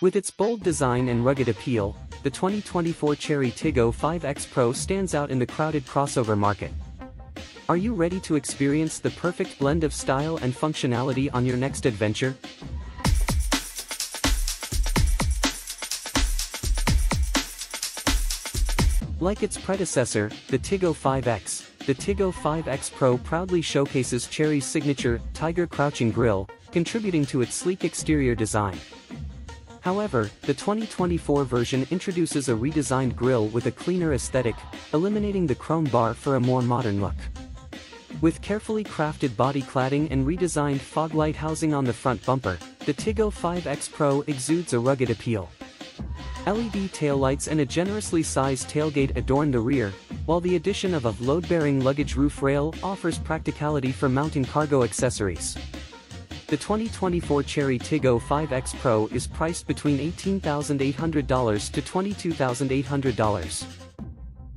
With its bold design and rugged appeal, the 2024 Chery Tiggo 5X Pro stands out in the crowded crossover market. Are you ready to experience the perfect blend of style and functionality on your next adventure? Like its predecessor, the Tiggo 5X, the Tiggo 5X Pro proudly showcases Chery's signature Tiger Crouching Grille, contributing to its sleek exterior design. However, the 2024 version introduces a redesigned grille with a cleaner aesthetic, eliminating the chrome bar for a more modern look. With carefully crafted body cladding and redesigned fog light housing on the front bumper, the Tiggo 5X Pro exudes a rugged appeal. LED taillights and a generously sized tailgate adorn the rear, while the addition of a load-bearing luggage roof rail offers practicality for mounting cargo accessories. The 2024 Chery Tiggo 5X Pro is priced between $18,800 to $22,800.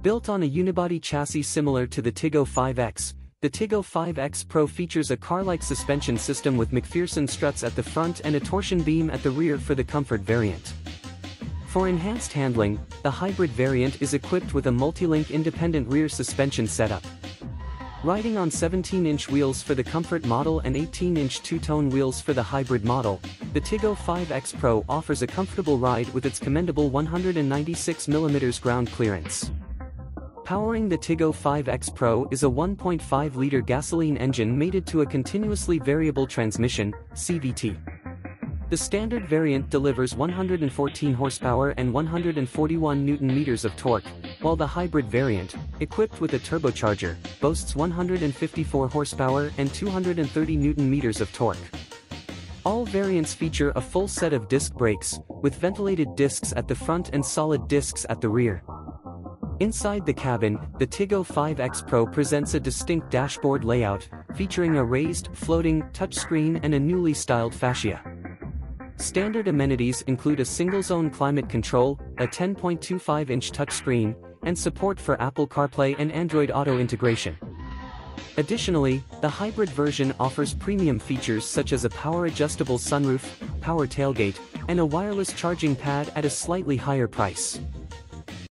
Built on a unibody chassis similar to the Tiggo 5X, the Tiggo 5X Pro features a car-like suspension system with MacPherson struts at the front and a torsion beam at the rear for the comfort variant. For enhanced handling, the hybrid variant is equipped with a multi-link independent rear suspension setup. Riding on 17-inch wheels for the Comfort model and 18-inch two-tone wheels for the hybrid model, the Tiggo 5X Pro offers a comfortable ride with its commendable 196mm ground clearance. Powering the Tiggo 5X Pro is a 1.5-liter gasoline engine mated to a continuously variable transmission, CVT. The standard variant delivers 114 horsepower and 141 newton-meters of torque, while the hybrid variant, equipped with a turbocharger, boasts 154 horsepower and 230 newton-meters of torque. All variants feature a full set of disc brakes, with ventilated discs at the front and solid discs at the rear. Inside the cabin, the Tiggo 5X Pro presents a distinct dashboard layout, featuring a raised, floating, touchscreen and a newly styled fascia. Standard amenities include a single-zone climate control, a 10.25-inch touchscreen, and support for Apple CarPlay and Android Auto integration. Additionally, the hybrid version offers premium features such as a power-adjustable sunroof, power tailgate, and a wireless charging pad at a slightly higher price.